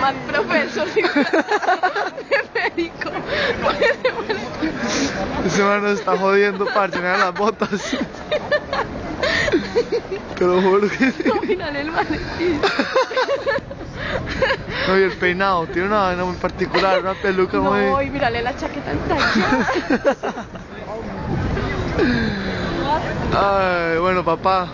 Más profesor de médico. Ese man nos está jodiendo para llenar las botas. Te lo juro que el maletín. No, y el peinado, tiene una vaina muy particular, una peluca muy... No, y mírale la chaqueta entallada. Ay, bueno, papá,